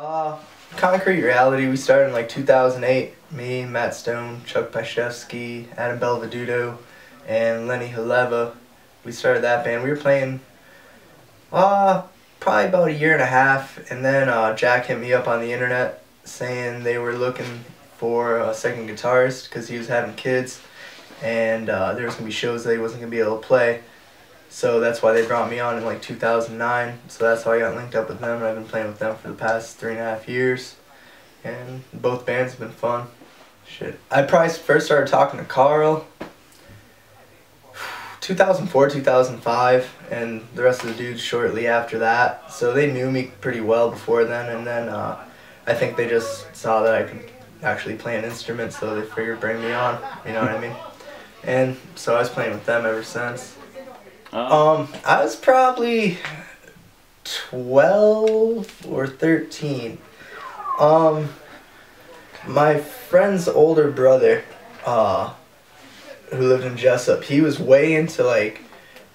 Uh, Concrete Reality, we started in like 2008. Me, Matt Stone, Chuck Paszewski, Adam Belveduto, and Lenny Haleva. We started that band. We were playing, uh, probably about a year and a half, and then uh, Jack hit me up on the internet saying they were looking for a second guitarist because he was having kids, and uh, there was gonna be shows that he wasn't gonna be able to play. So that's why they brought me on in like 2009. So that's how I got linked up with them, I've been playing with them for the past three and a half years. And both bands have been fun. Shit. I probably first started talking to Carl 2004, 2005, and the rest of the dudes shortly after that. So they knew me pretty well before then, and then uh, I think they just saw that I could actually play an instrument, so they figured bring me on. You know what I mean? And so I was playing with them ever since. Um, I was probably 12 or 13. Um, my friend's older brother, uh, who lived in Jessup, he was way into like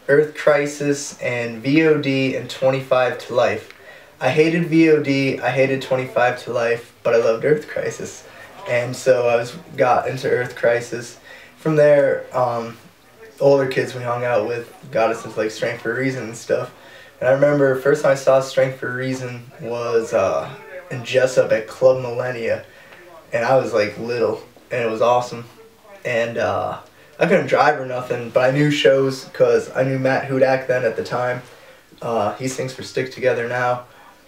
Earth Crisis and VOD and 25 to Life. I hated VOD, I hated 25 to Life, but I loved Earth Crisis. And so I was got into Earth Crisis. From there, um, older kids we hung out with got us into like Strength for Reason and stuff. And I remember first time I saw Strength for Reason was uh, in Jessup at Club Millennia, and I was like little, and it was awesome. And uh, I couldn't drive or nothing, but I knew shows because I knew Matt Hudak then at the time. Uh, he sings for Stick Together now,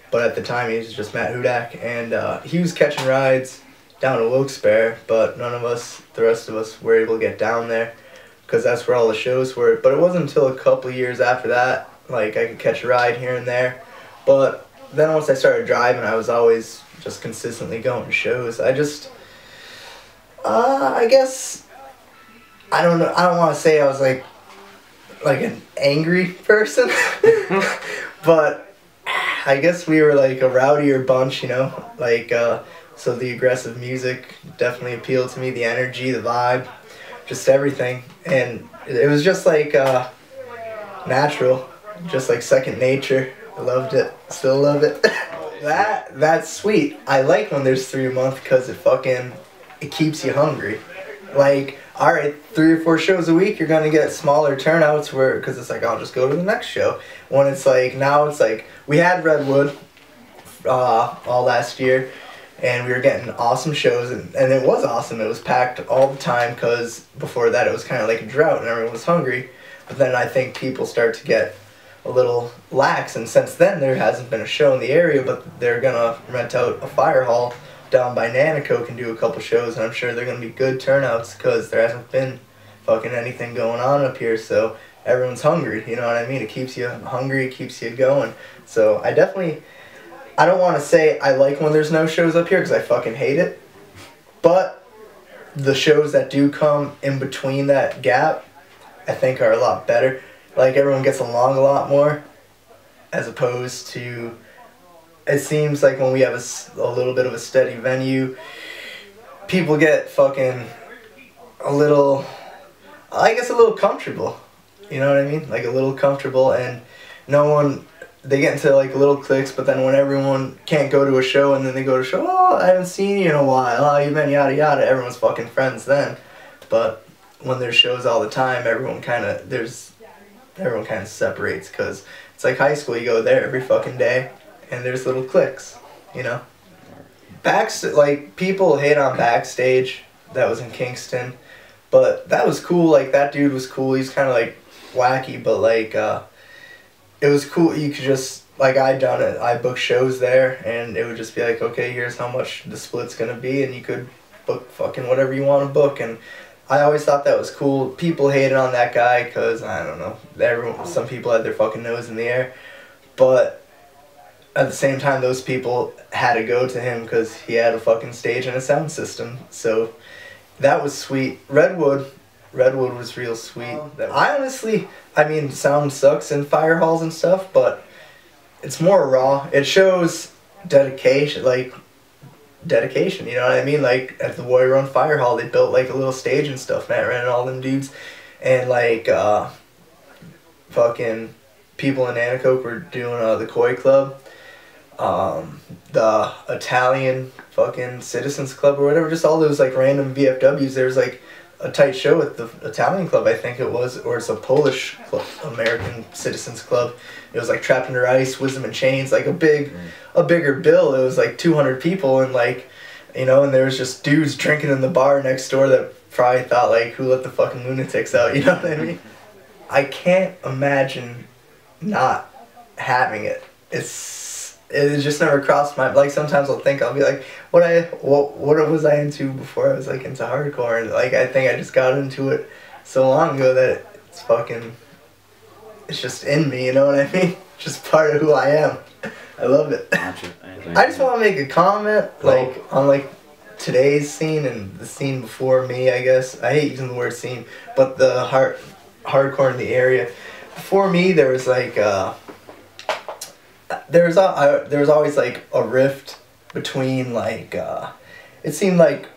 but at the time he was just Matt Hudak, and uh, he was catching rides down to Wilkes-Barre, but none of us, the rest of us, were able to get down there because that's where all the shows were. But it wasn't until a couple years after that, like I could catch a ride here and there. But then once I started driving, I was always just consistently going to shows. I just, uh, I guess, I don't know. I don't want to say I was like, like an angry person, but I guess we were like a rowdier bunch, you know, like. Uh, so the aggressive music definitely appealed to me. The energy, the vibe, just everything, and it was just like uh, natural, just like second nature. I loved it. Still love it. that that's sweet. I like when there's three a month because it fucking it keeps you hungry. Like all right, three or four shows a week, you're gonna get smaller turnouts where because it's like I'll just go to the next show. When it's like now it's like we had Redwood uh, all last year and we were getting awesome shows and, and it was awesome. It was packed all the time because before that it was kind of like a drought and everyone was hungry. But then i think people start to get a little lax and since then there hasn't been a show in the area but they're gonna rent out a fire hall down by Nanticoke and do a couple shows and i'm sure they're gonna be good turnouts because there hasn't been fucking anything going on up here. So everyone's hungry you know what i mean? It keeps you hungry it keeps you going. So i definitely I don't want to say I like when there's no shows up here because I fucking hate it. But the shows that do come in between that gap, I think are a lot better. Like everyone gets along a lot more, as opposed to. It seems like when we have a, a little bit of a steady venue, people get fucking a little, I guess, a little comfortable. You know what I mean? Like a little comfortable, and no one they get into like little cliques, but then when everyone can't go to a show and then they go to show, oh, I haven't seen you in a while, oh, you've been yada yada, everyone's fucking friends then. But when there's shows all the time, everyone kind of, there's, everyone kind of separates because it's like high school, you go there every fucking day and there's little cliques, you know? Backst- like, people hate on Backstage, that was in Kingston, but that was cool, like, that dude was cool, he's kind of like wacky, but like, uh, it was cool. You could just like I done it. I booked shows there, and it would just be like, okay, here's how much the split's gonna be, and you could book fucking whatever you want to book. And I always thought that was cool. People hated on that guy because I don't know. Everyone, some people had their fucking nose in the air, but at the same time, those people had to go to him because he had a fucking stage and a sound system. So that was sweet. Redwood Redwood was real sweet. I honestly, I mean, sound sucks in fire halls and stuff, but it's more raw. It shows dedication, like dedication. You know what I mean? Like at the Warrior Run Fire Hall, they built like a little stage and stuff. Matt ran and all them dudes, and like uh, fucking people in Nanticoke were doing uh, the Koi Club. um, the Italian fucking Citizens Club or whatever. Just all those like random VFWs. There's like a tight show at the Italian club, I think it was, or it's a Polish club, American Citizens Club. It was like Trapped Under Ice, Wisdom in Chains, like a big, a bigger bill. It was like 200 people and like, you know, and there was just dudes drinking in the bar next door that probably thought like, who let the fucking lunatics out? You know what I mean? I can't imagine not having it. It's it just never crossed my like sometimes I'll think I'll be like what I what what was I into before I was like into hardcore? And like I think I just got into it so long ago that it's fucking it's just in me you know what I mean? Just part of who I am. I love it. I just want to make a comment like on like today's scene and the scene before me I guess. I hate using the word scene but the hard hardcore in the area. Before me there was like uh there was a, I, there was always like a rift between like uh, it seemed like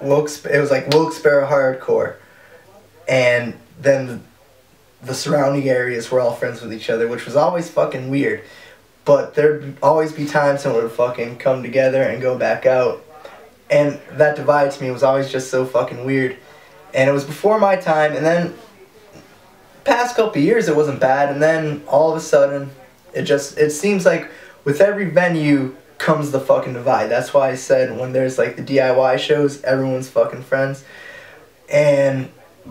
Wilkes it was like Wilkes-Barre hardcore, and then the, the surrounding areas were all friends with each other, which was always fucking weird. But there'd always be times when we would fucking come together and go back out, and that divide to me was always just so fucking weird. And it was before my time, and then past couple years it wasn't bad, and then all of a sudden it just it seems like with every venue comes the fucking divide. That's why I said when there's like the DIY shows, everyone's fucking friends. And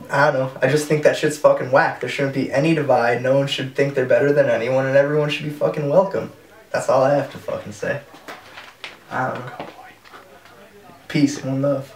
I don't know. I just think that shit's fucking whack. There shouldn't be any divide. No one should think they're better than anyone, and everyone should be fucking welcome. That's all I have to fucking say. I don't know. Peace and love.